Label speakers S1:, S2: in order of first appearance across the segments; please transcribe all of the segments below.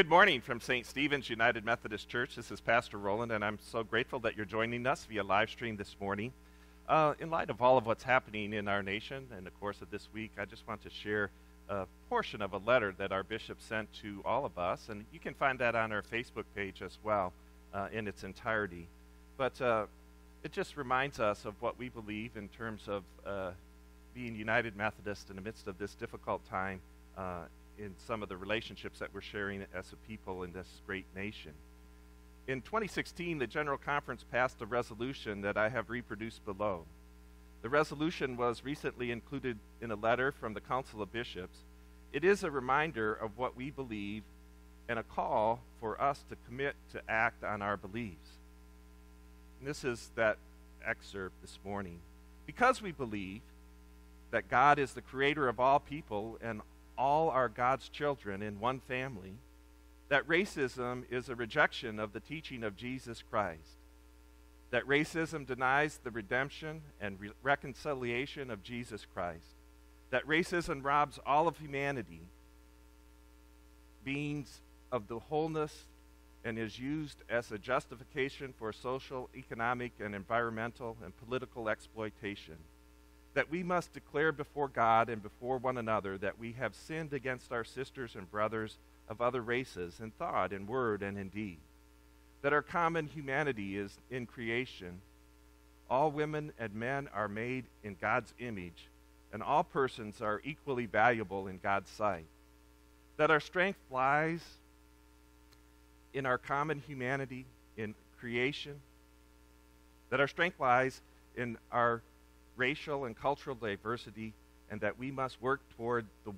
S1: Good morning from St. Stephen's United Methodist Church. This is Pastor Roland, and I'm so grateful that you're joining us via live stream this morning. Uh, in light of all of what's happening in our nation and the course of this week, I just want to share a portion of a letter that our bishop sent to all of us, and you can find that on our Facebook page as well uh, in its entirety. But uh, it just reminds us of what we believe in terms of uh, being United Methodist in the midst of this difficult time uh, in some of the relationships that we're sharing as a people in this great nation. In 2016, the General Conference passed a resolution that I have reproduced below. The resolution was recently included in a letter from the Council of Bishops. It is a reminder of what we believe and a call for us to commit to act on our beliefs. And this is that excerpt this morning. Because we believe that God is the creator of all people and all are God's children in one family, that racism is a rejection of the teaching of Jesus Christ, that racism denies the redemption and re- reconciliation of Jesus Christ, that racism robs all of humanity, beings of the wholeness, and is used as a justification for social, economic, and environmental and political exploitation that we must declare before God and before one another that we have sinned against our sisters and brothers of other races in thought, in word, and in deed. That our common humanity is in creation. All women and men are made in God's image, and all persons are equally valuable in God's sight. That our strength lies in our common humanity, in creation. That our strength lies in our racial and cultural diversity, and that we must work toward, the,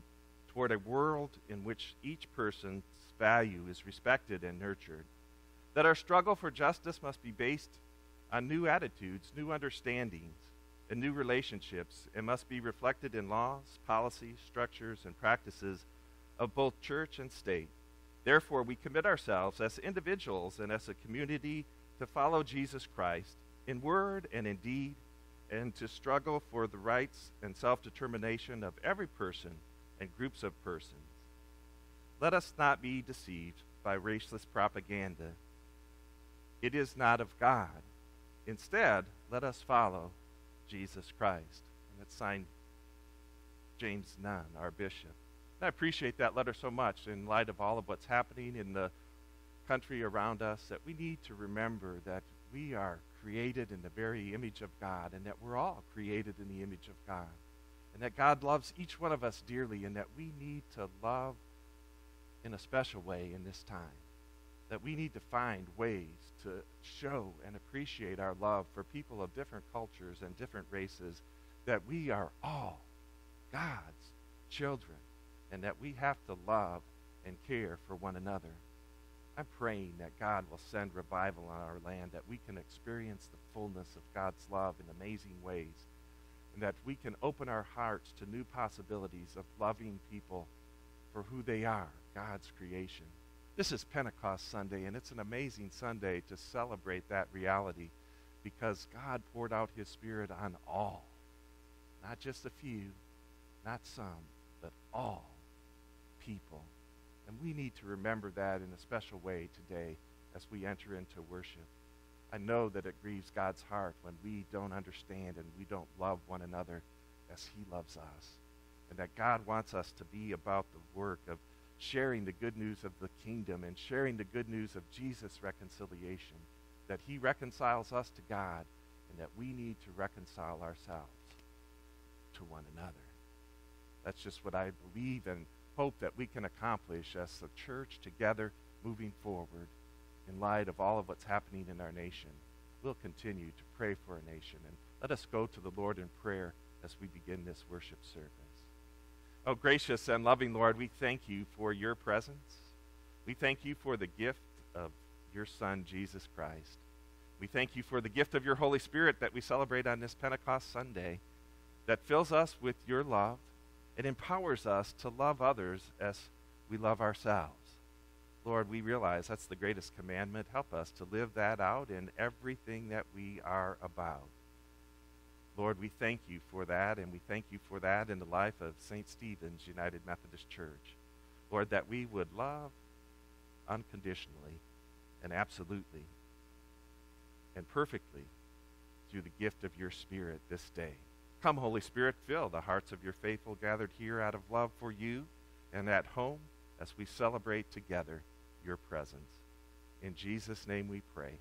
S1: toward a world in which each person's value is respected and nurtured. That our struggle for justice must be based on new attitudes, new understandings, and new relationships, and must be reflected in laws, policies, structures, and practices of both church and state. Therefore, we commit ourselves as individuals and as a community to follow Jesus Christ in word and in deed and to struggle for the rights and self determination of every person and groups of persons. Let us not be deceived by raceless propaganda. It is not of God. Instead, let us follow Jesus Christ. And it's signed James Nunn, our bishop. And I appreciate that letter so much in light of all of what's happening in the country around us that we need to remember that we are created in the very image of God, and that we're all created in the image of God, and that God loves each one of us dearly, and that we need to love in a special way in this time. That we need to find ways to show and appreciate our love for people of different cultures and different races, that we are all God's children, and that we have to love and care for one another. I'm praying that God will send revival on our land, that we can experience the fullness of God's love in amazing ways, and that we can open our hearts to new possibilities of loving people for who they are, God's creation. This is Pentecost Sunday, and it's an amazing Sunday to celebrate that reality because God poured out his Spirit on all, not just a few, not some, but all people. And we need to remember that in a special way today as we enter into worship. I know that it grieves God's heart when we don't understand and we don't love one another as He loves us. And that God wants us to be about the work of sharing the good news of the kingdom and sharing the good news of Jesus' reconciliation. That He reconciles us to God and that we need to reconcile ourselves to one another. That's just what I believe and hope that we can accomplish as a church together moving forward in light of all of what's happening in our nation. We'll continue to pray for our nation. And let us go to the Lord in prayer as we begin this worship service. Oh, gracious and loving Lord, we thank you for your presence. We thank you for the gift of your Son, Jesus Christ. We thank you for the gift of your Holy Spirit that we celebrate on this Pentecost Sunday that fills us with your love it empowers us to love others as we love ourselves. Lord, we realize that's the greatest commandment. Help us to live that out in everything that we are about. Lord, we thank you for that, and we thank you for that in the life of St. Stephen's United Methodist Church. Lord, that we would love
S2: unconditionally and absolutely and perfectly through the gift of your Spirit this day. Come, Holy Spirit, fill the hearts of your faithful gathered here out of love for you and at home as we celebrate together your presence. In Jesus' name we pray.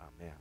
S2: Amen.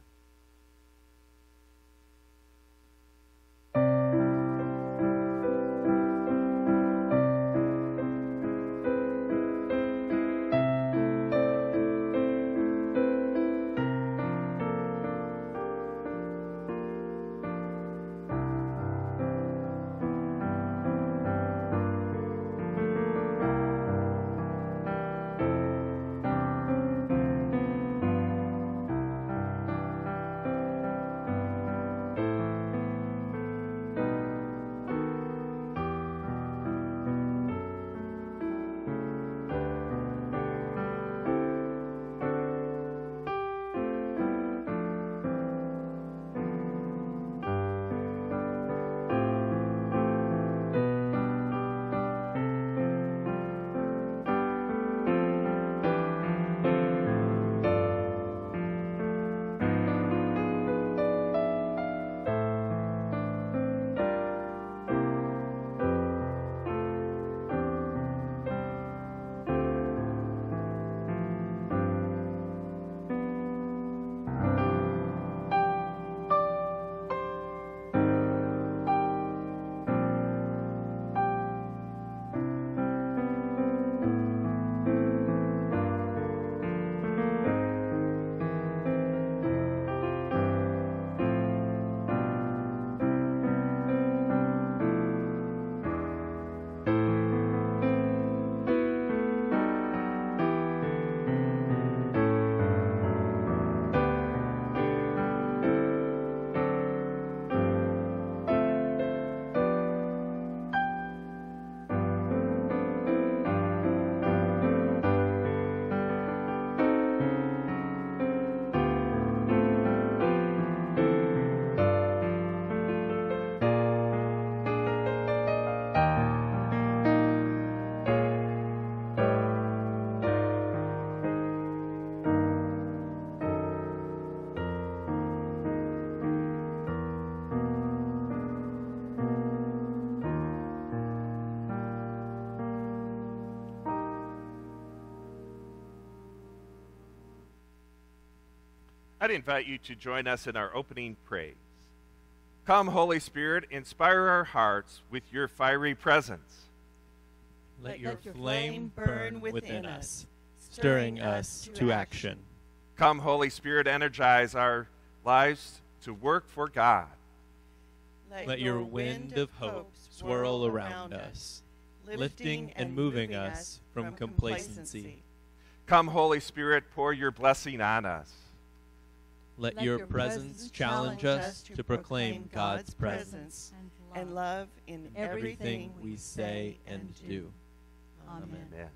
S2: I'd invite you to join us in our opening praise. Come, Holy Spirit, inspire our hearts with your fiery presence.
S3: Let, your, flame burn within us, stirring us to action.
S2: Come, Holy Spirit, energize our lives to work for God.
S3: Let your wind of hope swirl around us, lifting and moving us from complacency.
S2: Come, Holy Spirit, pour your blessing on us.
S3: Let, Let your, your presence challenge us to proclaim God's presence
S4: and love in everything we say and do.
S2: Amen. Amen.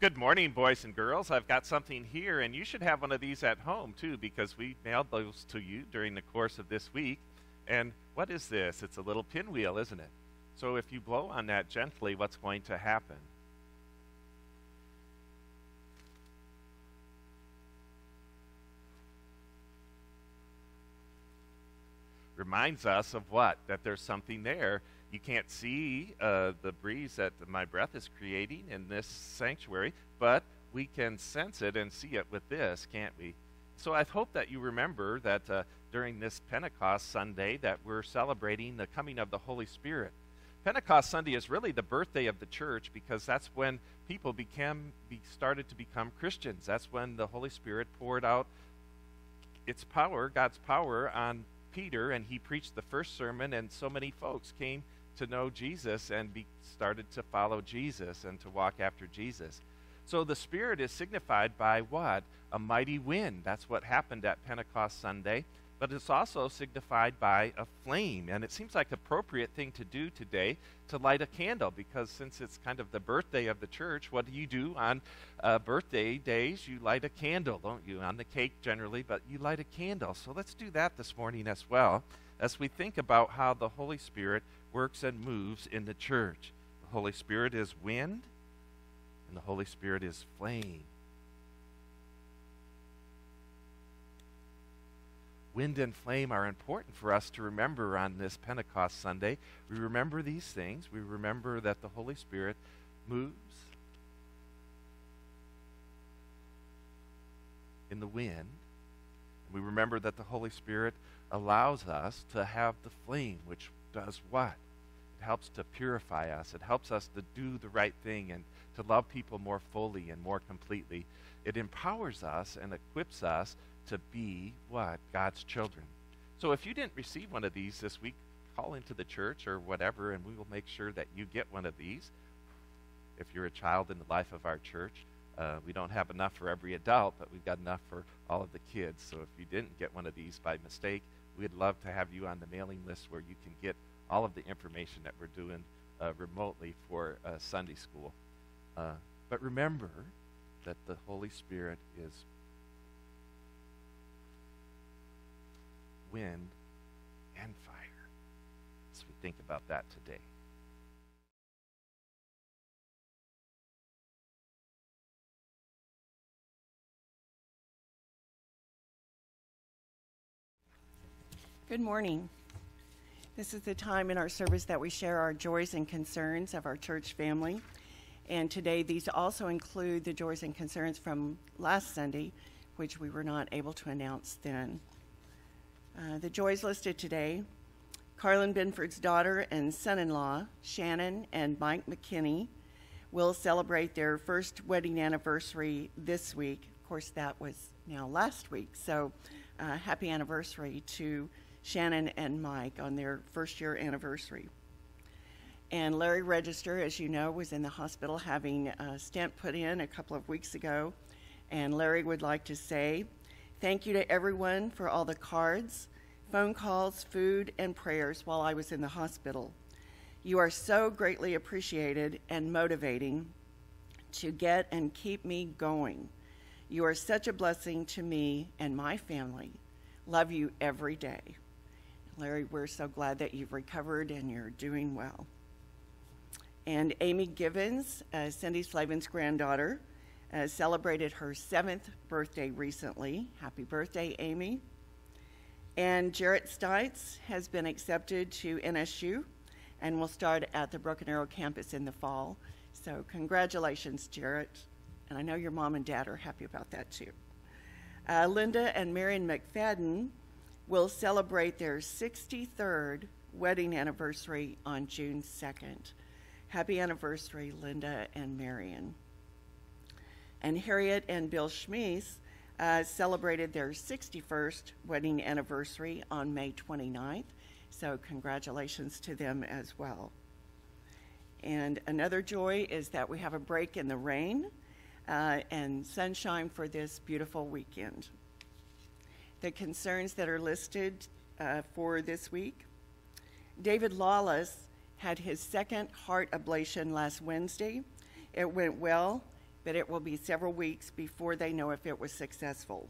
S1: Good morning, boys and girls. I've got something here, and you should have one of these at home too, because we mailed those to you during the course of this week. And what is this? It's a little pinwheel, isn't it? So if you blow on that gently, what's going to happen? Reminds us of what? That there's something there you can't see uh, the breeze that my breath is creating in this sanctuary, but we can sense it and see it with this, can't we? So I hope that you remember that uh, during this Pentecost Sunday that we're celebrating the coming of the Holy Spirit. Pentecost Sunday is really the birthday of the church because that's when people became be, started to become Christians. That's when the Holy Spirit poured out its power, God's power on Peter and he preached the first sermon and so many folks came to know Jesus and be, started to follow Jesus and to walk after Jesus. So the Spirit is signified by what? A mighty wind. That's what happened at Pentecost Sunday. But it's also signified by a flame. And it seems like the appropriate thing to do today to light a candle because since it's kind of the birthday of the church, what do you do on uh, birthday days? You light a candle, don't you? On the cake generally, but you light a candle. So let's do that this morning as well as we think about how the Holy Spirit works and moves in the church. The Holy Spirit is wind, and the Holy Spirit is flame. Wind and flame are important for us to remember on this Pentecost Sunday. We remember these things. We remember that the Holy Spirit moves in the wind. We remember that the Holy Spirit allows us to have the flame, which does what? It helps to purify us. It helps us to do the right thing and to love people more fully and more completely. It empowers us and equips us to be what? God's children. So if you didn't receive one of these this week, call into the church or whatever, and we will make sure that you get one of these. If you're a child in the life of our church, uh, we don't have enough for every adult, but we've got enough for all of the kids. So if you didn't get one of these by mistake, we'd love to have you on the mailing list where you can get all of the information that we're doing uh, remotely for uh, Sunday school. Uh, but remember that the Holy Spirit is wind and fire. As we think about that today.
S4: Good morning. This is the time in our service that we share our joys and concerns of our church family. And today, these also include the joys and concerns from last Sunday, which we were not able to announce then. Uh, the joys listed today Carlin Binford's daughter and son in law, Shannon and Mike McKinney, will celebrate their first wedding anniversary this week. Of course, that was now last week. So, uh, happy anniversary to Shannon and Mike on their first year anniversary. And Larry Register, as you know, was in the hospital having a stent put in a couple of weeks ago. And Larry would like to say thank you to everyone for all the cards, phone calls, food, and prayers while I was in the hospital. You are so greatly appreciated and motivating to get and keep me going. You are such a blessing to me and my family. Love you every day. Larry, we're so glad that you've recovered and you're doing well. And Amy Givens, uh, Cindy Slavin's granddaughter, uh, celebrated her seventh birthday recently. Happy birthday, Amy. And Jarrett Stites has been accepted to NSU and will start at the Broken Arrow campus in the fall. So, congratulations, Jarrett. And I know your mom and dad are happy about that too. Uh, Linda and Marion McFadden will celebrate their 63rd wedding anniversary on June 2nd. Happy anniversary, Linda and Marion. And Harriet and Bill Schmies uh, celebrated their 61st wedding anniversary on May 29th. So, congratulations to them as well. And another joy is that we have a break in the rain uh, and sunshine for this beautiful weekend the concerns that are listed uh, for this week. David Lawless had his second heart ablation last Wednesday. It went well, but it will be several weeks before they know if it was successful.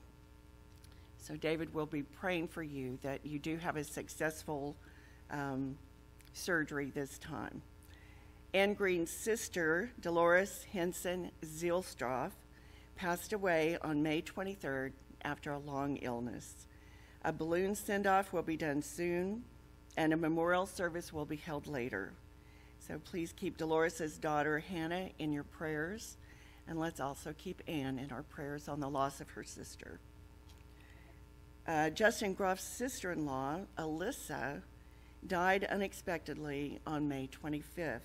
S4: So, David will be praying for you that you do have a successful um, surgery this time. Anne Green's sister, Dolores Henson Zielstroff, passed away on May 23rd after a long illness. A balloon send off will be done soon, and a memorial service will be held later. So please keep Dolores' daughter Hannah in your prayers, and let's also keep Anne in our prayers on the loss of her sister. Uh, Justin Groff's sister in law, Alyssa, died unexpectedly on May 25th.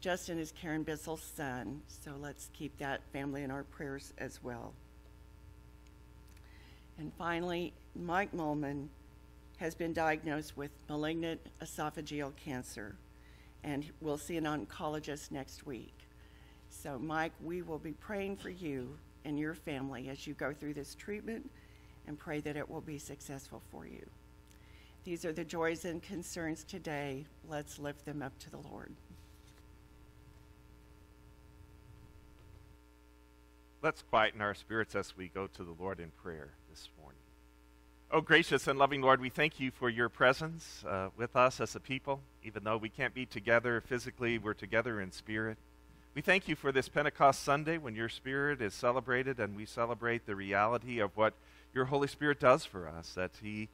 S4: Justin is Karen Bissell's son, so let's keep that family in our prayers as well. And finally, Mike Molman has been diagnosed with malignant esophageal cancer, and we'll see an oncologist next week. So, Mike, we will be praying for you and your family as you go through this treatment and pray that it will be successful for you. These are the joys and concerns today. Let's lift them up to the Lord.
S1: Let's quieten our spirits as we go to the Lord in prayer this morning. Oh, gracious and loving Lord, we thank you for your presence uh, with us as a people. Even though we can't be together physically, we're together in spirit. We thank you for this Pentecost Sunday when your Spirit is celebrated and we celebrate the reality of what your Holy Spirit does for us, that He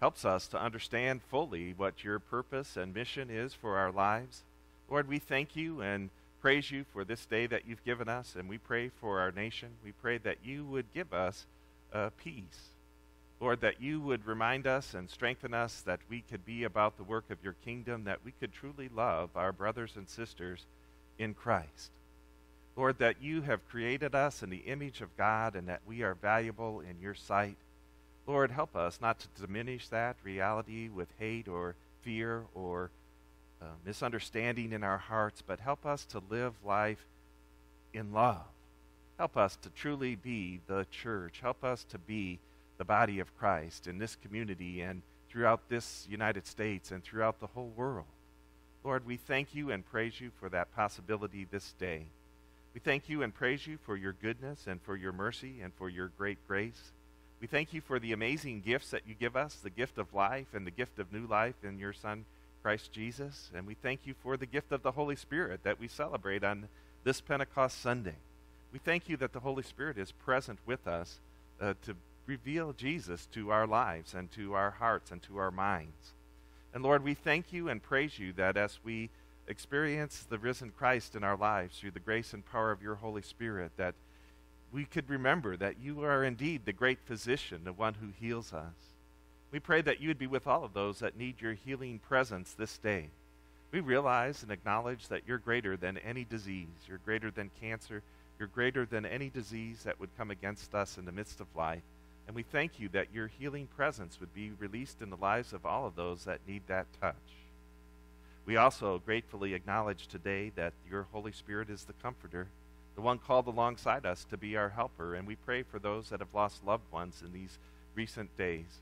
S1: helps us to understand fully what your purpose and mission is for our lives. Lord, we thank you and praise you for this day that you've given us, and we pray for our nation. We pray that you would give us uh, peace. Lord, that you would remind us and strengthen us that we could be about the work of your kingdom, that we could truly love our brothers and sisters in Christ. Lord, that you have created us in the image of God and that we are valuable in your sight. Lord, help us not to diminish that reality with hate or fear or uh, misunderstanding in our hearts, but help us to live life in love Help us to truly be the church. Help us to be the body of Christ in this community and throughout this United States and throughout the whole world. Lord, we thank you and praise you for that possibility this day. We thank you and praise you for your goodness and for your mercy and for your great grace. We thank you for the amazing gifts that you give us the gift of life and the gift of new life in your Son, Christ Jesus. And we thank you for the gift of the Holy Spirit that we celebrate on this Pentecost Sunday. We thank you that the Holy Spirit is present with us uh, to reveal Jesus to our lives and to our hearts and to our minds. And Lord, we thank you and praise you that as we experience the risen Christ in our lives through the grace and power of your Holy Spirit, that we could remember that you are indeed the great physician, the one who heals us. We pray that you would be with all of those that need your healing presence this day. We realize and acknowledge that you're greater than any disease. You're greater than cancer. You're greater than any disease that would come against us in the midst of life. And we thank you that your healing presence would be released in the lives of all of those that need that touch. We also gratefully acknowledge today that your Holy Spirit is the comforter, the one called alongside us to be our helper, and we pray for those that have lost loved ones in these recent days.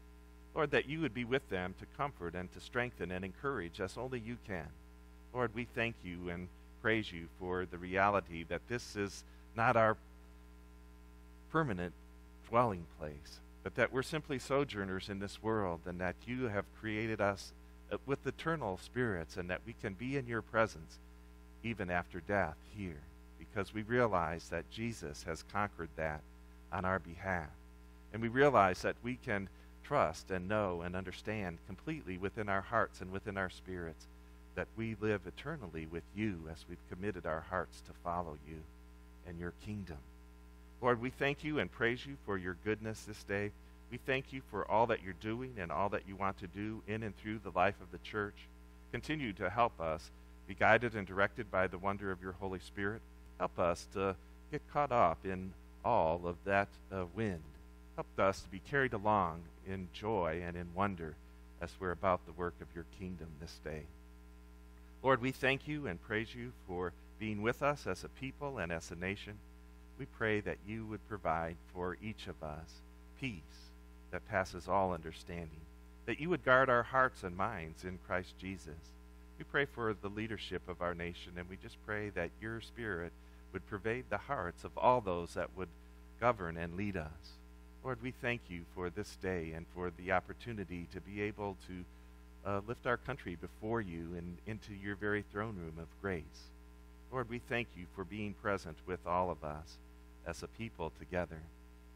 S1: Lord, that you would be with them to comfort and to strengthen and encourage as only you can. Lord, we thank you and praise you for the reality that this is not our permanent dwelling place, but that we're simply sojourners in this world and that you have created us uh, with eternal spirits and that we can be in your presence even after death here because we realize that Jesus has conquered that on our behalf. And we realize that we can trust and know and understand completely within our hearts and within our spirits that we live eternally with you as we've committed our hearts to follow you and your kingdom. Lord, we thank you and praise you for your goodness this day. We thank you for all that you're doing and all that you want to do in and through the life of the church. Continue to help us be guided and directed by the wonder of your Holy Spirit. Help us to get caught up in all of that uh, wind. Help us to be carried along in joy and in wonder as we're about the work of your kingdom this day. Lord, we thank you and praise you for being with us as a people and as a nation we pray that you would provide for each of us peace that passes all understanding, that you would guard our hearts and minds in Christ Jesus. We pray for the leadership of our nation, and we just pray that your Spirit would pervade the hearts of all those that would govern and lead us. Lord, we thank you for this day and for the opportunity to be able to uh, lift our country before you and into your very throne room of grace. Lord, we thank you for being present with all of us as a people together.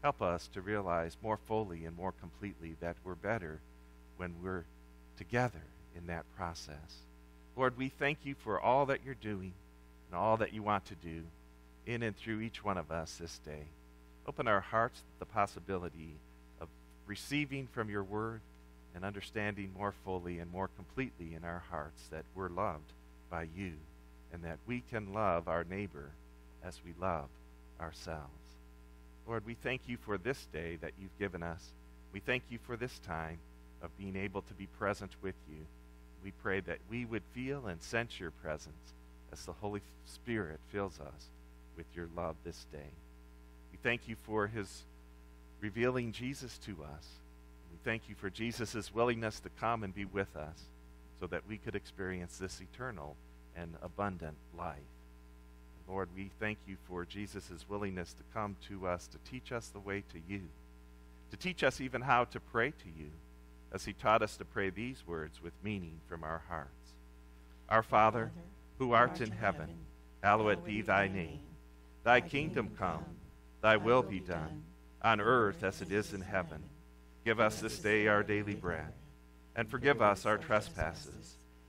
S1: Help us to realize more fully and more completely that we're better when we're together in that process. Lord, we thank you for all that you're doing and all that you want to do in and through each one of us this day. Open our hearts to the possibility of receiving from your word and understanding more fully and more completely in our hearts that we're loved by you and that we can love our neighbor as we love ourselves. Lord, we thank you for this day that you've given us. We thank you for this time of being able to be present with you. We pray that we would feel and sense your presence as the Holy Spirit fills us with your love this day. We thank you for his revealing Jesus to us. We thank you for Jesus' willingness to come and be with us so that we could experience this eternal and abundant life. Lord, we thank you for Jesus' willingness to come to us to teach us the way to you, to teach us even how to pray to you, as he taught us to pray these words with meaning from our hearts. Our Father, who art in heaven, hallowed be thy name. Thy kingdom come, thy will be done, on earth as it is in heaven. Give us this day our daily bread, and forgive us our trespasses,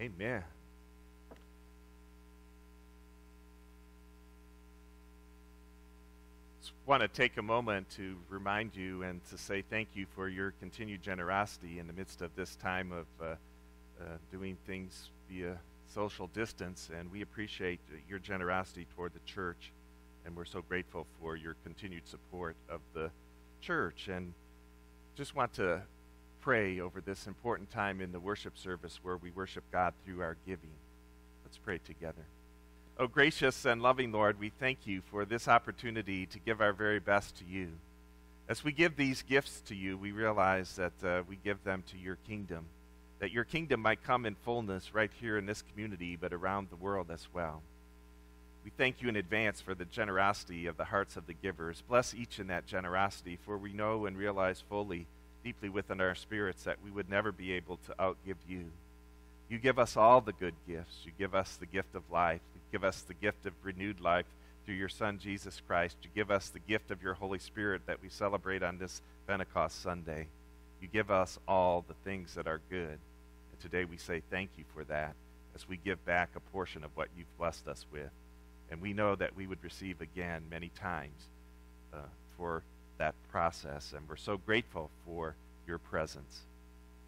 S1: Amen. Just want to take a moment to remind you and to say thank you for your continued generosity in the midst of this time of uh, uh, doing things via social distance. And we appreciate your generosity toward the church. And we're so grateful for your continued support of the church. And just want to pray over this important time in the worship service where we worship God through our giving. Let's pray together. Oh, gracious and loving Lord, we thank you for this opportunity to give our very best to you. As we give these gifts to you, we realize that uh, we give them to your kingdom, that your kingdom might come in fullness right here in this community, but around the world as well. We thank you in advance for the generosity of the hearts of the givers. Bless each in that generosity, for we know and realize fully deeply within our spirits that we would never be able to outgive you. You give us all the good gifts. You give us the gift of life. You give us the gift of renewed life through your Son, Jesus Christ. You give us the gift of your Holy Spirit that we celebrate on this Pentecost Sunday. You give us all the things that are good. And today we say thank you for that as we give back a portion of what you've blessed us with. And we know that we would receive again many times uh, for that process. And we're so grateful for your presence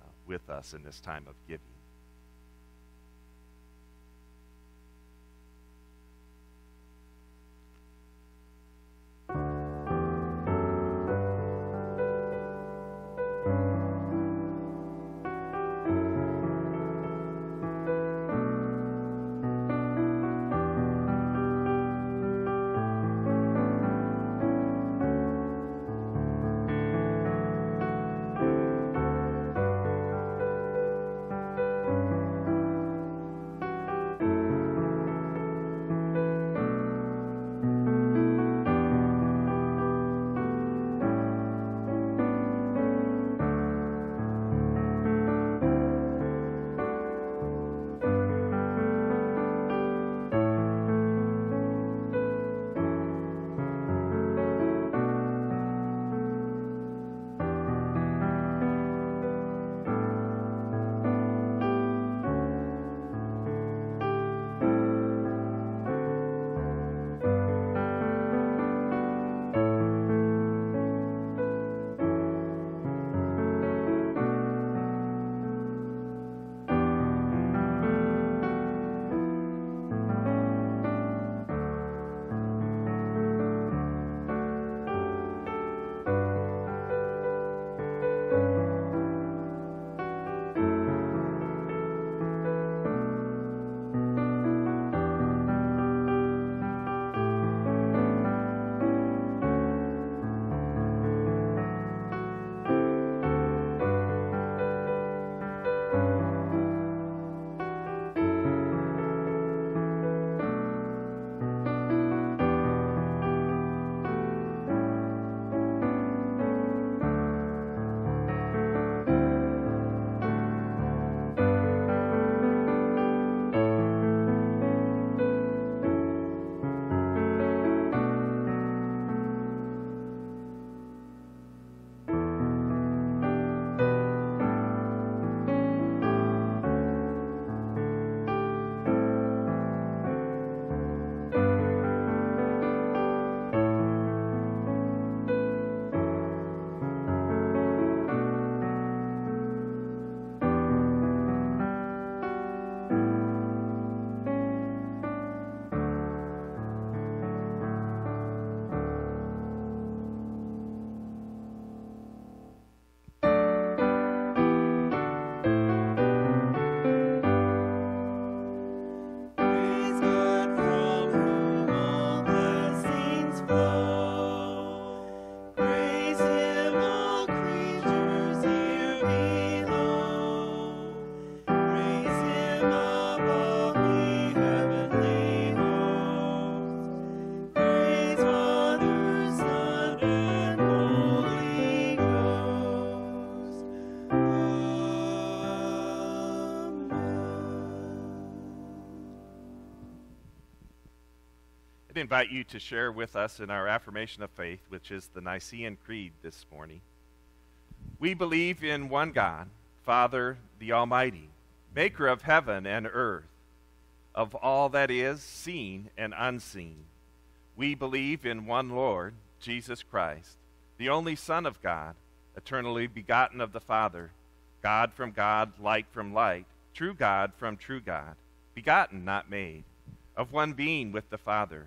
S1: uh, with us in this time of giving. Invite you to share with us in our affirmation of faith, which is the Nicene Creed this morning. We believe in one God, Father, the Almighty, maker of heaven and earth, of all that is seen and unseen. We believe in one Lord, Jesus Christ, the only Son of God, eternally begotten of the Father, God from God, light from light, true God from true God, begotten, not made, of one being with the Father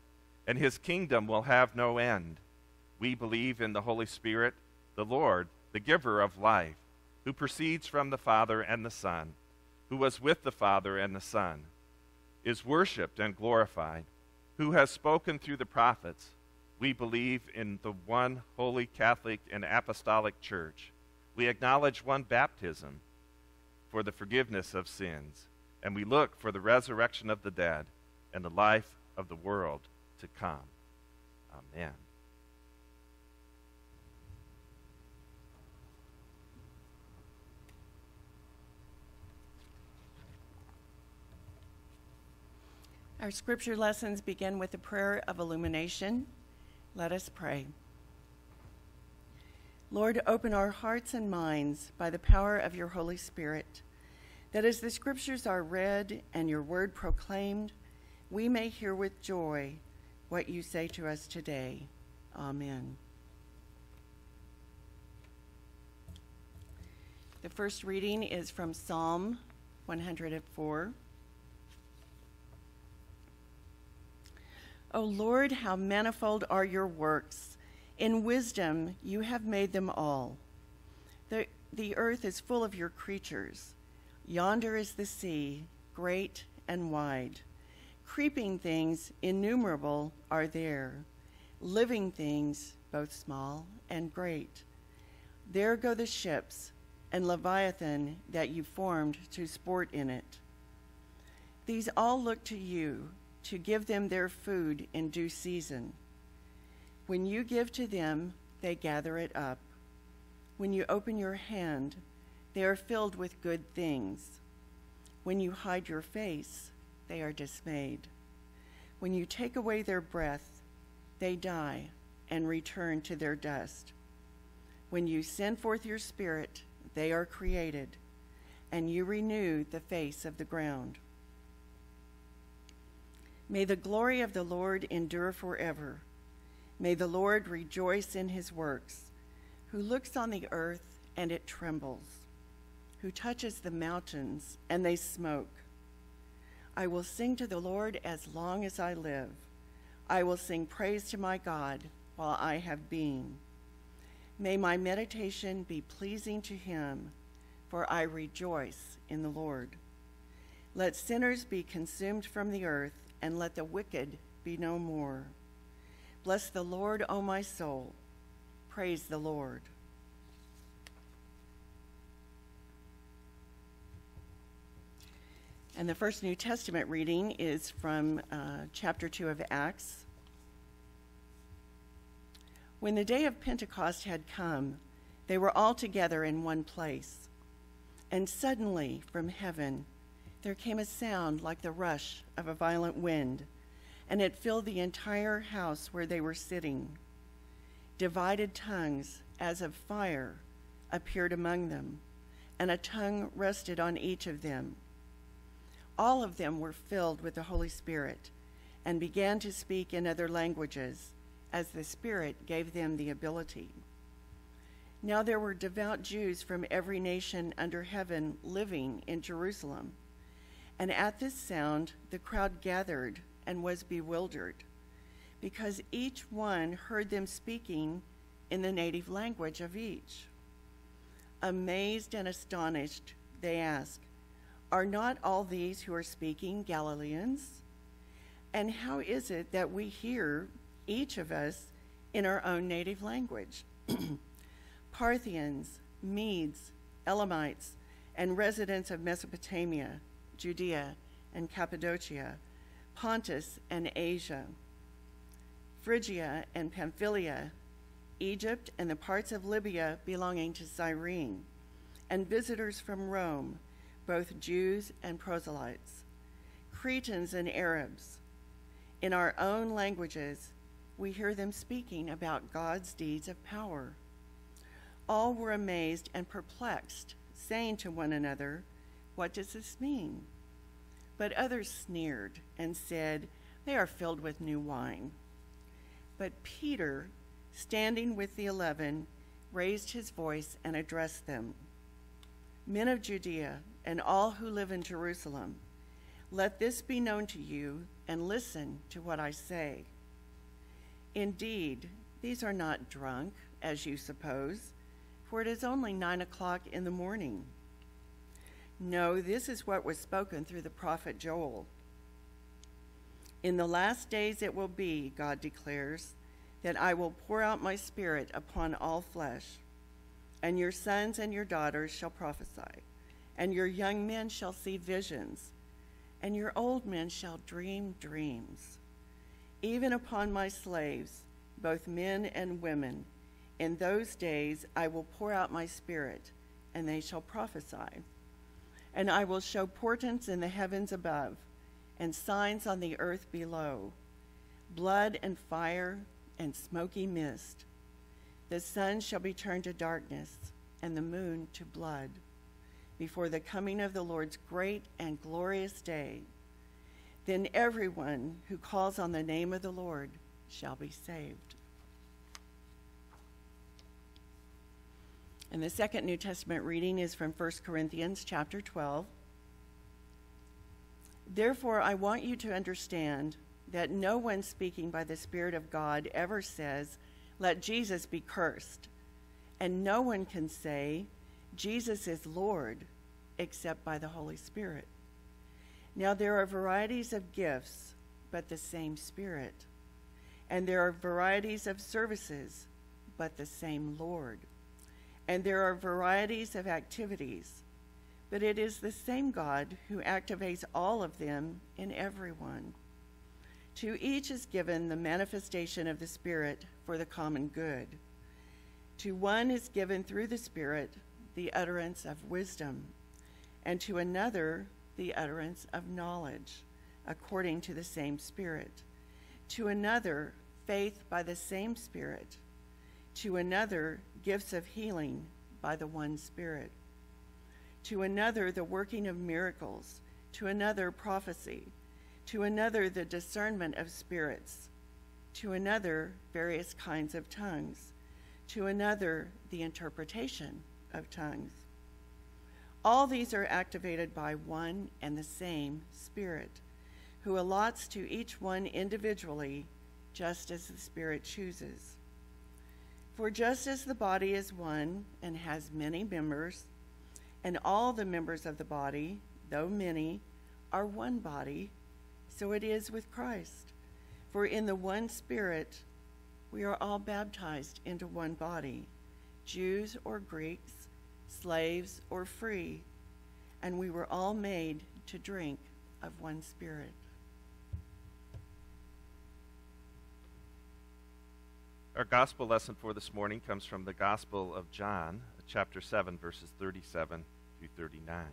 S1: and his kingdom will have no end. We believe in the Holy Spirit, the Lord, the giver of life, who proceeds from the Father and the Son, who was with the Father and the Son, is worshiped and glorified, who has spoken through the prophets. We believe in the one holy Catholic and Apostolic Church. We acknowledge one baptism for the forgiveness of sins, and we look for the resurrection of the dead and the life of the world to come. Amen.
S4: Our scripture lessons begin with a prayer of illumination. Let us pray. Lord, open our hearts and minds by the power of your Holy Spirit, that as the scriptures are read and your word proclaimed, we may hear with joy what you say to us today. Amen. The first reading is from Psalm 104. O Lord, how manifold are your works! In wisdom you have made them all. The, the earth is full of your creatures. Yonder is the sea, great and wide. Creeping things innumerable are there, living things both small and great. There go the ships and Leviathan that you formed to sport in it. These all look to you to give them their food in due season. When you give to them, they gather it up. When you open your hand, they are filled with good things. When you hide your face, they are dismayed. When you take away their breath, they die and return to their dust. When you send forth your spirit, they are created, and you renew the face of the ground. May the glory of the Lord endure forever. May the Lord rejoice in his works, who looks on the earth and it trembles, who touches the mountains and they smoke. I will sing to the Lord as long as I live. I will sing praise to my God while I have been. May my meditation be pleasing to him, for I rejoice in the Lord. Let sinners be consumed from the earth and let the wicked be no more. Bless the Lord, O my soul. Praise the Lord. And the first New Testament reading is from uh, chapter 2 of Acts. When the day of Pentecost had come, they were all together in one place. And suddenly from heaven, there came a sound like the rush of a violent wind, and it filled the entire house where they were sitting. Divided tongues, as of fire, appeared among them, and a tongue rested on each of them. All of them were filled with the Holy Spirit and began to speak in other languages as the Spirit gave them the ability. Now there were devout Jews from every nation under heaven living in Jerusalem. And at this sound, the crowd gathered and was bewildered, because each one heard them speaking in the native language of each. Amazed and astonished, they asked, Are not all these who are speaking Galileans? And how is it that we hear, each of us, in our own native language? Parthians, Medes, Elamites, and residents of Mesopotamia Judea and Cappadocia, Pontus and Asia, Phrygia and Pamphylia, Egypt and the parts of Libya belonging to Cyrene, and visitors from Rome, both Jews and proselytes, Cretans and Arabs. In our own languages, we hear them speaking about God's deeds of power. All were amazed and perplexed, saying to one another, What does this mean? But others sneered and said, They are filled with new wine. But Peter, standing with the eleven, raised his voice and addressed them Men of Judea and all who live in Jerusalem, let this be known to you and listen to what I say. Indeed, these are not drunk, as you suppose, for it is only nine o'clock in the morning. No, this is what was spoken through the prophet Joel. In the last days it will be, God declares, that I will pour out my spirit upon all flesh, and your sons and your daughters shall prophesy, and your young men shall see visions, and your old men shall dream dreams. Even upon my slaves, both men and women, in those days I will pour out my spirit, and they shall prophesy. And I will show portents in the heavens above, and signs on the earth below blood and fire and smoky mist. The sun shall be turned to darkness, and the moon to blood, before the coming of the Lord's great and glorious day. Then everyone who calls on the name of the Lord shall be saved. And the second New Testament reading is from 1 Corinthians chapter 12. Therefore, I want you to understand that no one speaking by the Spirit of God ever says, Let Jesus be cursed. And no one can say, Jesus is Lord, except by the Holy Spirit. Now, there are varieties of gifts, but the same Spirit. And there are varieties of services, but the same Lord. And there are varieties of activities, but it is the same God who activates all of them in everyone. To each is given the manifestation of the Spirit for the common good. To one is given through the Spirit the utterance of wisdom, and to another the utterance of knowledge, according to the same Spirit. To another, faith by the same Spirit. To another, gifts of healing by the one Spirit. To another, the working of miracles. To another, prophecy. To another, the discernment of spirits. To another, various kinds of tongues. To another, the interpretation of tongues. All these are activated by one and the same Spirit, who allots to each one individually just as the Spirit chooses. For just as the body is one and has many members, and all the members of the body, though many, are one body, so it is with Christ. For in the one Spirit we are all baptized into one body, Jews or Greeks, slaves or free, and we were all made to drink of one Spirit.
S1: Our gospel lesson for this morning comes from the Gospel of John, chapter 7, verses 37 through 39.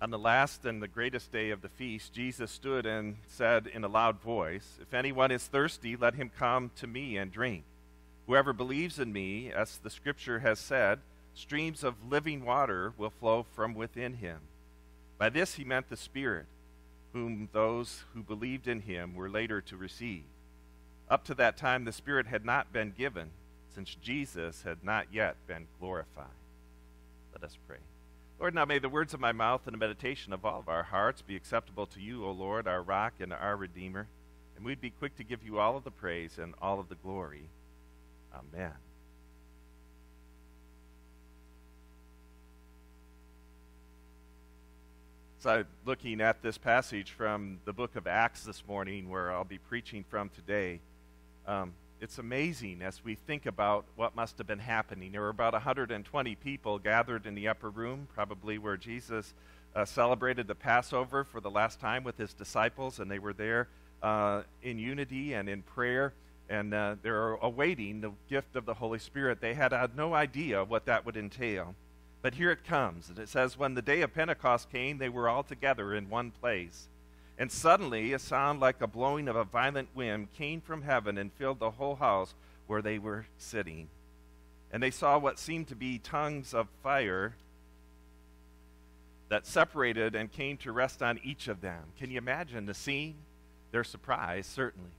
S1: On the last and the greatest day of the feast, Jesus stood and said in a loud voice, If anyone is thirsty, let him come to me and drink. Whoever believes in me, as the scripture has said, streams of living water will flow from within him. By this he meant the Spirit whom those who believed in him were later to receive. Up to that time, the Spirit had not been given, since Jesus had not yet been glorified. Let us pray. Lord, now may the words of my mouth and the meditation of all of our hearts be acceptable to you, O Lord, our rock and our Redeemer, and we'd be quick to give you all of the praise and all of the glory. Amen. So, looking at this passage from the book of Acts this morning, where I'll be preaching from today, um, it's amazing as we think about what must have been happening. There were about 120 people gathered in the upper room, probably where Jesus uh, celebrated the Passover for the last time with his disciples, and they were there uh, in unity and in prayer, and uh, they're awaiting the gift of the Holy Spirit. They had, had no idea what that would entail. But here it comes. And it says, When the day of Pentecost came, they were all together in one place. And suddenly a sound like a blowing of a violent wind came from heaven and filled the whole house where they were sitting. And they saw what seemed to be tongues of fire that separated and came to rest on each of them. Can you imagine the scene? Their surprise, certainly.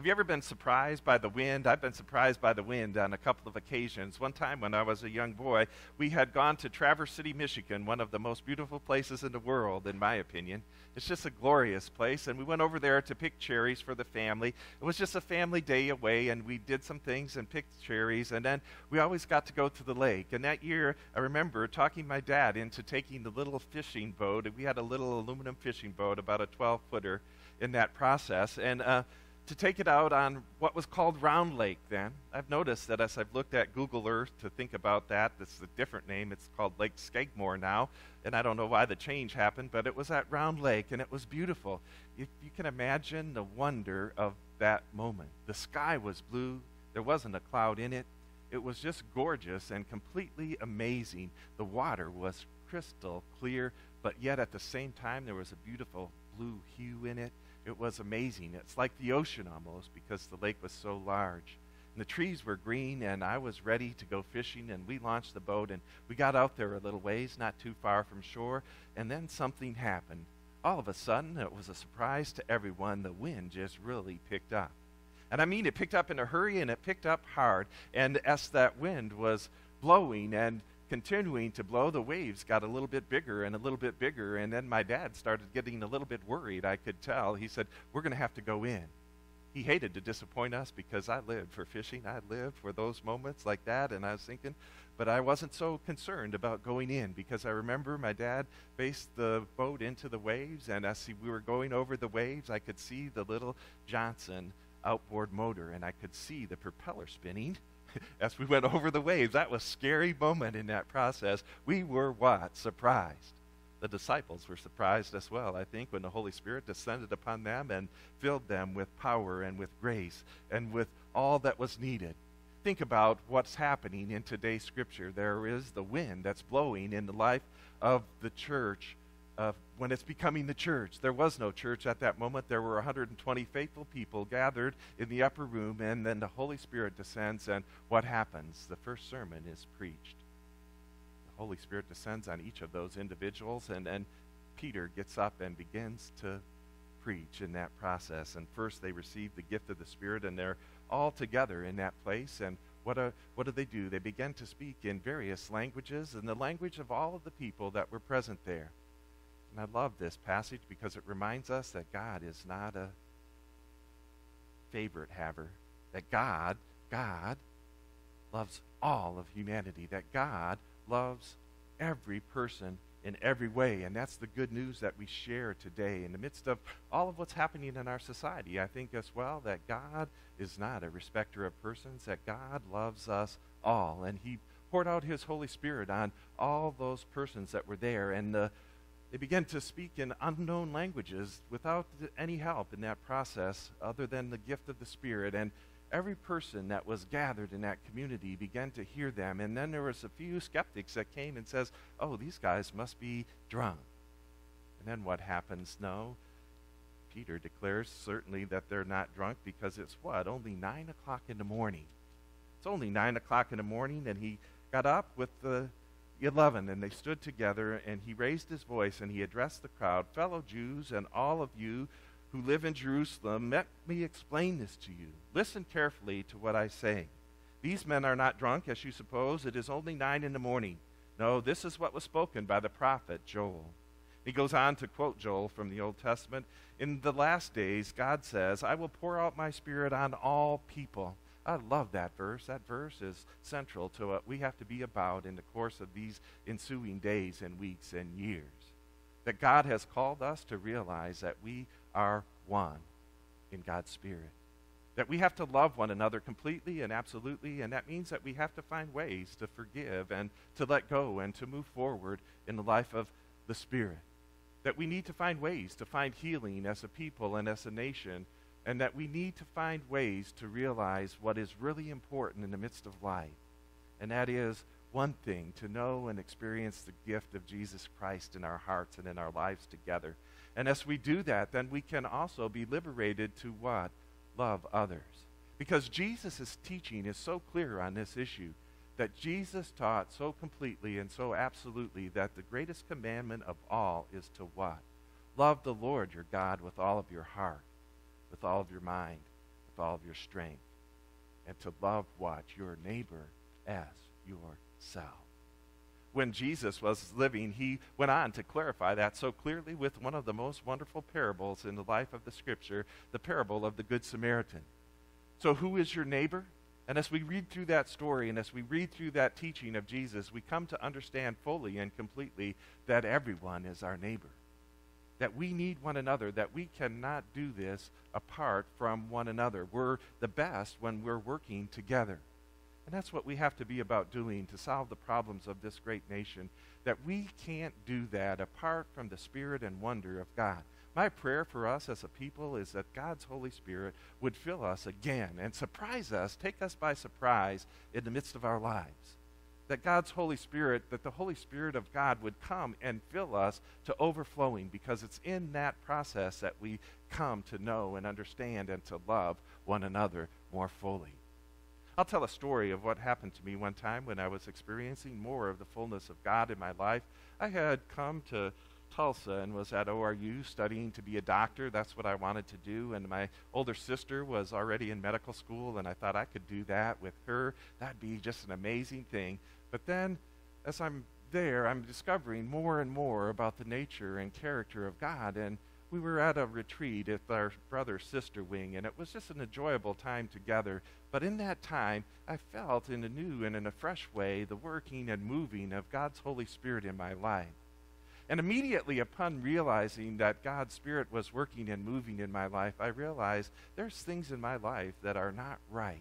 S1: Have you ever been surprised by the wind? I've been surprised by the wind on a couple of occasions. One time when I was a young boy, we had gone to Traverse City, Michigan, one of the most beautiful places in the world, in my opinion. It's just a glorious place, and we went over there to pick cherries for the family. It was just a family day away, and we did some things and picked cherries, and then we always got to go to the lake. And that year, I remember talking my dad into taking the little fishing boat. We had a little aluminum fishing boat, about a 12 footer, in that process, and uh, to take it out on what was called Round Lake then. I've noticed that as I've looked at Google Earth to think about that, is a different name. It's called Lake Skegemog now, and I don't know why the change happened, but it was at Round Lake, and it was beautiful. You, you can imagine the wonder of that moment. The sky was blue, there wasn't a cloud in it. It was just gorgeous and completely amazing. The water was crystal clear, but yet at the same time, there was a beautiful blue hue in it it was amazing. It's like the ocean almost because the lake was so large. And the trees were green, and I was ready to go fishing, and we launched the boat, and we got out there a little ways, not too far from shore, and then something happened. All of a sudden, it was a surprise to everyone. The wind just really picked up. And I mean, it picked up in a hurry, and it picked up hard. And as that wind was blowing and continuing to blow, the waves got a little bit bigger and a little bit bigger. And then my dad started getting a little bit worried, I could tell. He said, We're going to have to go in. He hated to disappoint us because I lived for fishing. I lived for those moments like that. And I was thinking, but I wasn't so concerned about going in because I remember my dad faced the boat into the waves. And as we were going over the waves, I could see the little Johnson outboard motor and I could see the propeller spinning as we went over the waves. That was a scary moment in that process. We were what? Surprised. The disciples were surprised as well, I think, when the Holy Spirit descended upon them and filled them with power and with grace and with all that was needed. Think about what's happening in today's scripture. There is the wind that's blowing in the life of the church uh, when it's becoming the church. There was no church at that moment. There were 120 faithful people gathered in the upper room, and then the Holy Spirit descends, and what happens? The first sermon is preached. The Holy Spirit descends on each of those individuals, and, and Peter gets up and begins to preach in that process. And first, they receive the gift of the Spirit, and they're all together in that place. And what, a, what do they do? They begin to speak in various languages, in the language of all of the people that were present there. And I love this passage because it reminds us that God is not a favorite haver, that God, God loves all of humanity, that God loves every person in every way. And that's the good news that we share today in the midst of all of what's happening in our society. I think as well that God is not a respecter of persons, that God loves us all. And He poured out His Holy Spirit on all those persons that were there. And the they began to speak in unknown languages without any help in that process other than the gift of the Spirit. And every person that was gathered in that community began to hear them. And then there was a few skeptics that came and says, oh, these guys must be drunk. And then what happens? No. Peter declares certainly that they're not drunk because it's what? Only 9 o'clock in the morning. It's only 9 o'clock in the morning, and he got up with the 11 and they stood together and he raised his voice and he addressed the crowd fellow jews and all of you who live in jerusalem let me explain this to you. Listen carefully to what i say. These men are not drunk as you suppose. It is only nine in the morning. No this is what was spoken by the prophet joel. He goes on to quote joel from the old testament. In the last days god says i will pour out my spirit on all people I love that verse. That verse is central to what we have to be about in the course of these ensuing days and weeks and years. That God has called us to realize that we are one in God's Spirit. That we have to love one another completely and absolutely, and that means that we have to find ways to forgive and to let go and to move forward in the life of the Spirit. That we need to find ways to find healing as a people and as a nation and that we need to find ways to realize what is really important in the midst of life. And that is one thing to know and experience the gift of Jesus Christ in our hearts and in our lives together. And as we do that, then we can also be liberated to what? Love others. Because Jesus' teaching is so clear on this issue that Jesus taught so completely and so absolutely that the greatest commandment of all is to what? Love the Lord your God with all of your heart with all of your mind, with all of your strength, and to love what? Your neighbor as yourself. When Jesus was living, he went on to clarify that so clearly with one of the most wonderful parables in the life of the Scripture, the parable of the Good Samaritan. So, who is your neighbor? And as we read through that story and as we read through that teaching of Jesus, we come to understand fully and completely that everyone is our neighbor. That we need one another, that we cannot do this apart from one another. We're the best when we're working together. And that's what we have to be about doing to solve the problems of this great nation. That we can't do that apart from the spirit and wonder of God. My prayer for us as a people is that God's Holy Spirit would fill us again and surprise us, take us by surprise in the midst of our lives. That God's Holy Spirit, that the Holy Spirit of God would come and fill us to overflowing because it's in that process that we come to know and understand and to love one another more fully. I'll tell a story of what happened to me one time when I was experiencing more of the fullness of God in my life. I had come to Tulsa and was at ORU studying to be a doctor. That's what I wanted to do. And my older sister was already in medical school, and I thought I could do that with her. That'd be just an amazing thing. But then, as I'm there, I'm discovering more and more about the nature and character of God. And we were at a retreat at our brother sister wing, and it was just an enjoyable time together. But in that time, I felt in a new and in a fresh way the working and moving of God's Holy Spirit in my life. And immediately upon realizing that God's Spirit was working and moving in my life, I realized there's things in my life that are not right.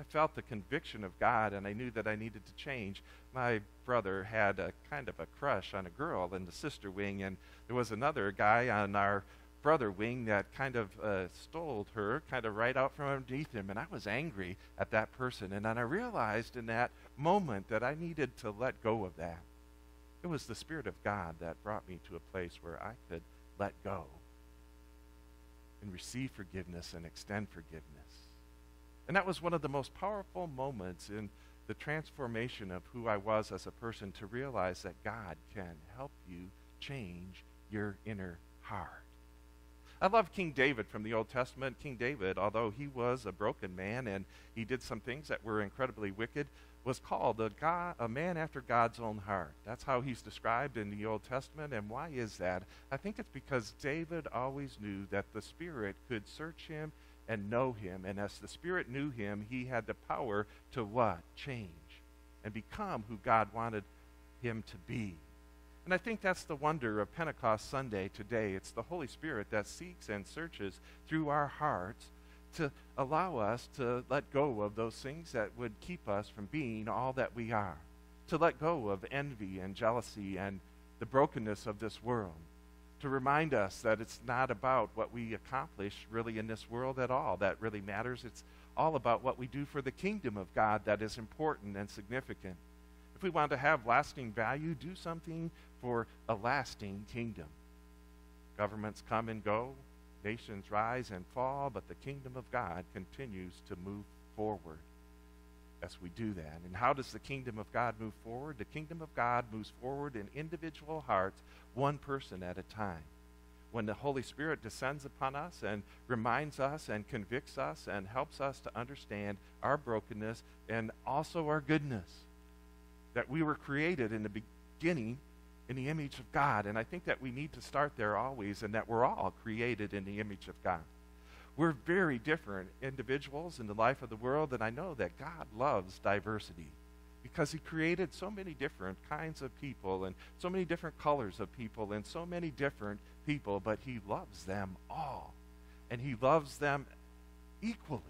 S1: I felt the conviction of God, and I knew that I needed to change. My brother had a kind of a crush on a girl in the sister wing, and there was another guy on our brother wing that kind of uh, stole her, kind of right out from underneath him. And I was angry at that person. And then I realized in that moment that I needed to let go of that. It was the Spirit of God that brought me to a place where I could let go and receive forgiveness and extend forgiveness. And that was one of the most powerful moments in the transformation of who I was as a person to realize that God can help you change your inner heart. I love King David from the Old Testament. King David, although he was a broken man and he did some things that were incredibly wicked, was called a, God, a man after God's own heart. That's how he's described in the Old Testament. And why is that? I think it's because David always knew that the Spirit could search him and know him. And as the Spirit knew him, he had the power to what? Change and become who God wanted him to be. And I think that's the wonder of Pentecost Sunday today. It's the Holy Spirit that seeks and searches through our hearts to allow us to let go of those things that would keep us from being all that we are, to let go of envy and jealousy and the brokenness of this world, to remind us that it's not about what we accomplish really in this world at all that really matters. It's all about what we do for the kingdom of God that is important and significant. If we want to have lasting value, do something for a lasting kingdom. Governments come and go, Nations rise and fall, but the kingdom of God continues to move forward as we do that. And how does the kingdom of God move forward? The kingdom of God moves forward in individual hearts, one person at a time. When the Holy Spirit descends upon us and reminds us and convicts us and helps us to understand our brokenness and also our goodness. That we were created in the beginning in the image of God. And I think that we need to start there always, and that we're all created in the image of God. We're very different individuals in the life of the world, and I know that God loves diversity because He created so many different kinds of people and so many different colors of people and so many different people, but He loves them all. And He loves them equally,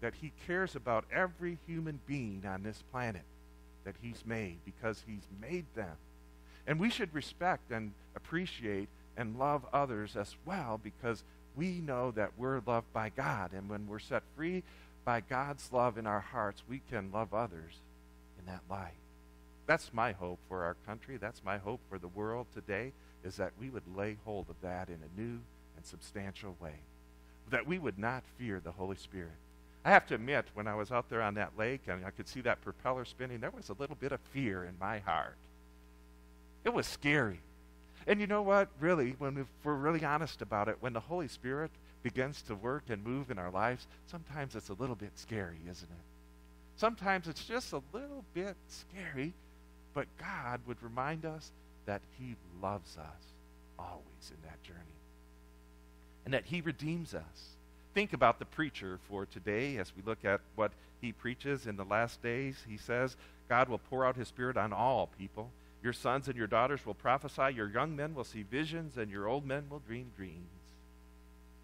S1: that He cares about every human being on this planet that He's made because He's made them and we should respect and appreciate and love others as well because we know that we're loved by God. And when we're set free by God's love in our hearts, we can love others in that light. That's my hope for our country. That's my hope for the world today is that we would lay hold of that in a new and substantial way. That we would not fear the Holy Spirit. I have to admit, when I was out there on that lake and I could see that propeller spinning, there was a little bit of fear in my heart. It was scary. And you know what? Really, when we're really honest about it, when the Holy Spirit begins to work and move in our lives, sometimes it's a little bit scary, isn't it? Sometimes it's just a little bit scary, but God would remind us that He loves us always in that journey and that He redeems us. Think about the preacher for today as we look at what he preaches in the last days. He says, God will pour out His Spirit on all people. Your sons and your daughters will prophesy, your young men will see visions, and your old men will dream dreams.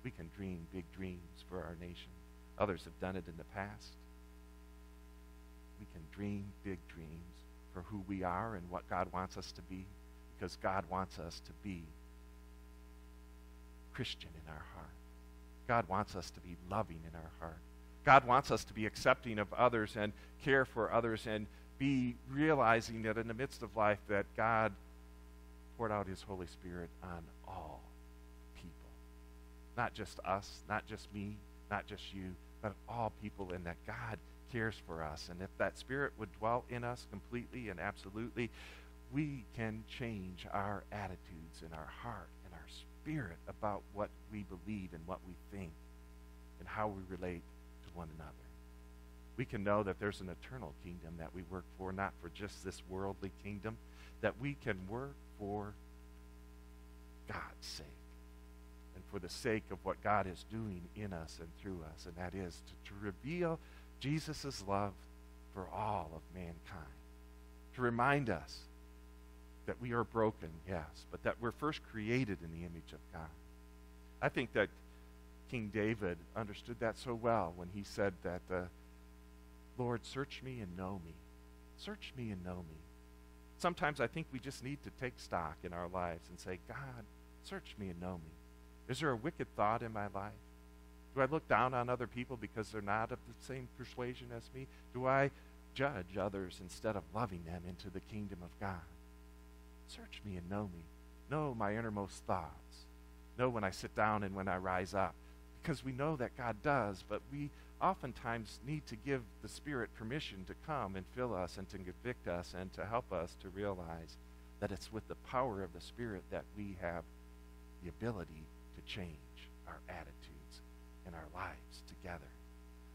S1: We can dream big dreams for our nation. Others have done it in the past. We can dream big dreams for who we are and what God wants us to be because God wants us to be Christian in our heart. God wants us to be loving in our heart. God wants us to be accepting of others and care for others and be realizing that in the midst of life that God poured out his Holy Spirit on all people. not just us, not just me, not just you, but all people, and that God cares for us. And if that Spirit would dwell in us completely and absolutely, we can change our attitudes and our heart and our spirit about what we believe and what we think and how we relate to one another. We can know that there's an eternal kingdom that we work for, not for just this worldly kingdom, that we can work for God's sake and for the sake of what God is doing in us and through us, and that is to, to reveal Jesus' love for all of mankind. To remind us that we are broken, yes, but that we're first created in the image of God. I think that King David understood that so well when he said that, uh, Lord, search me and know me. Search me and know me. Sometimes I think we just need to take stock in our lives and say, God, search me and know me. Is there a wicked thought in my life? Do I look down on other people because they're not of the same persuasion as me? Do I judge others instead of loving them into the kingdom of God? Search me and know me. Know my innermost thoughts. Know when I sit down and when I rise up. Because we know that God does, but we oftentimes need to give the Spirit permission to come and fill us and to convict us and to help us to realize that it's with the power of the Spirit that we have the ability to change our attitudes and our lives together.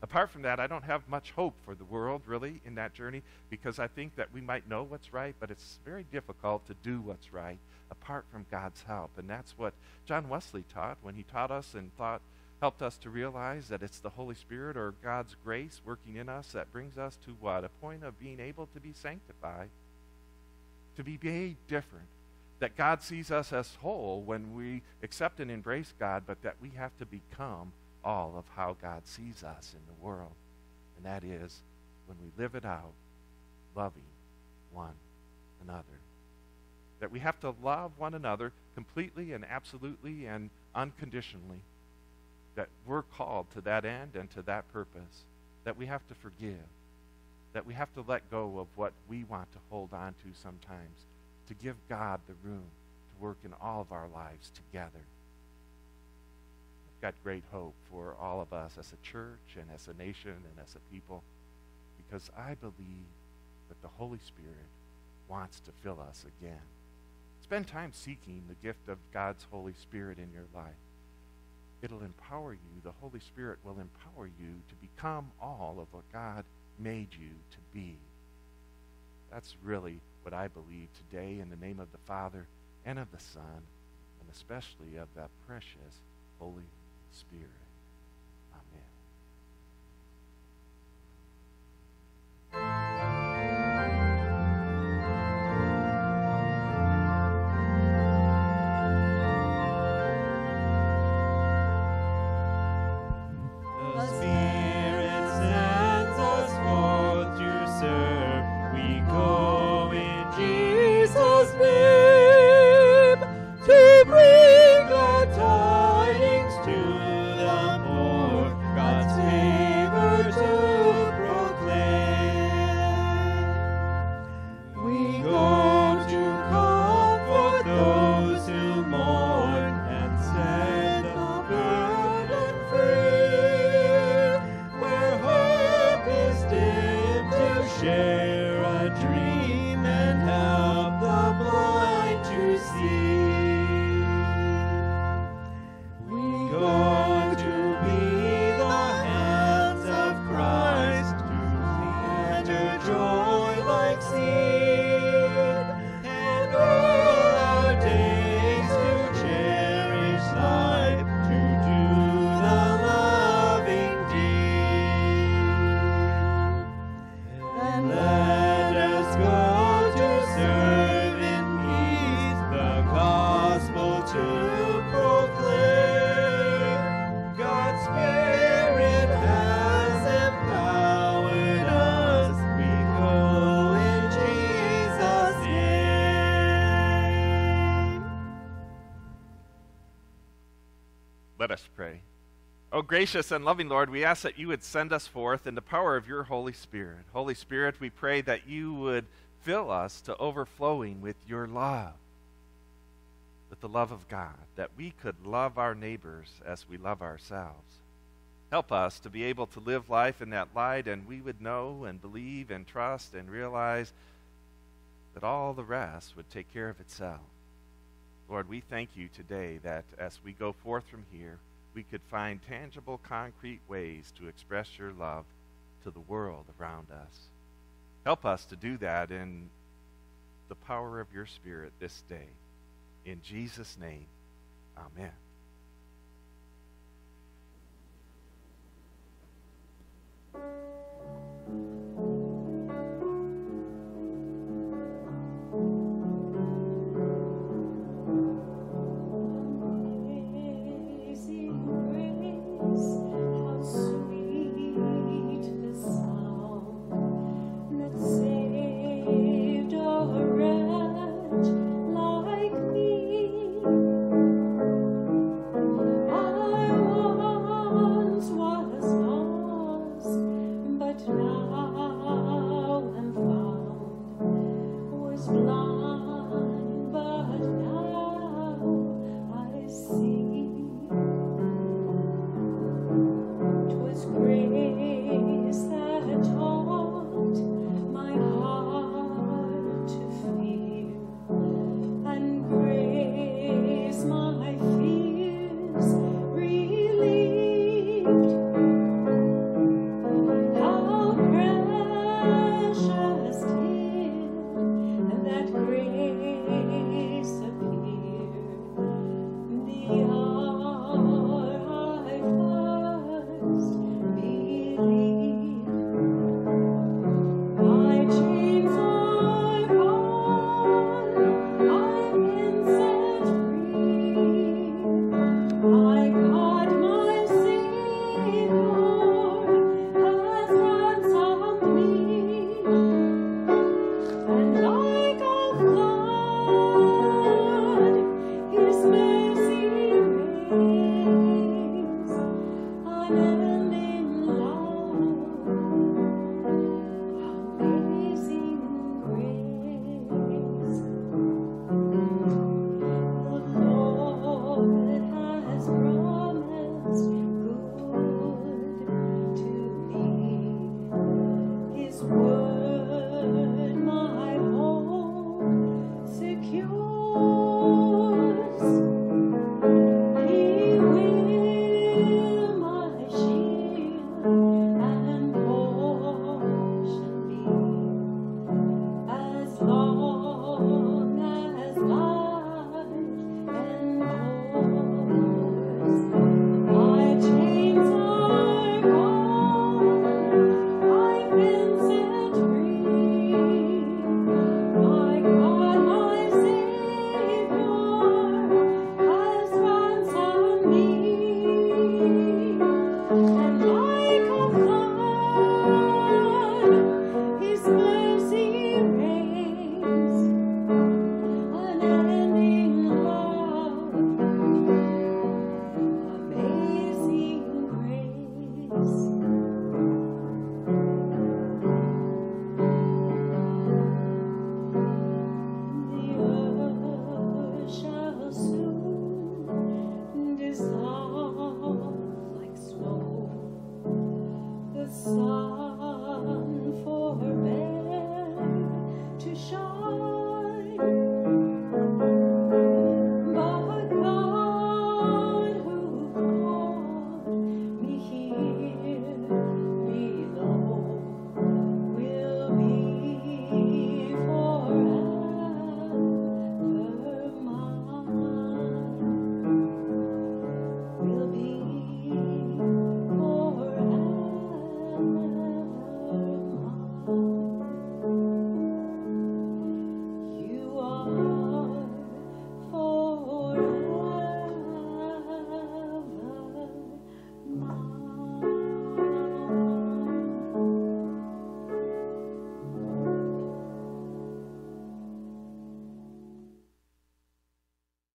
S1: Apart from that, I don't have much hope for the world, really, in that journey, because I think that we might know what's right, but it's very difficult to do what's right apart from God's help. And that's what John Wesley taught when he taught us and thought, helped us to realize that it's the Holy Spirit or God's grace working in us that brings us to what? A point of being able to be sanctified, to be made different, that God sees us as whole when we accept and embrace God, but that we have to become all of how God sees us in the world. And that is when we live it out, loving one another. That we have to love one another completely and absolutely and unconditionally. That we're called to that end and to that purpose. That we have to forgive. That we have to let go of what we want to hold on to sometimes to give God the room to work in all of our lives together. I've got great hope for all of us as a church and as a nation and as a people because I believe that the Holy Spirit wants to fill us again. Spend time seeking the gift of God's Holy Spirit in your life. It'll empower you. The Holy Spirit will empower you to become all of what God made you to be. That's really what I believe today in the name of the Father and of the Son, and especially of that precious Holy Spirit.
S5: Oh, gracious and loving Lord, we ask that you would send us forth in the power of your Holy Spirit. Holy Spirit, we pray that you would fill us to overflowing with your love, with the love of God, that we could love our neighbors as we love ourselves. Help us to be able to live life in that light, and we would know and believe and trust and realize that all the rest would take care of itself. Lord, we thank you today that as we go forth from here, we could find tangible, concrete ways to express your love to the world around us. Help us to do that in the power of your Spirit this day. In Jesus' name, amen.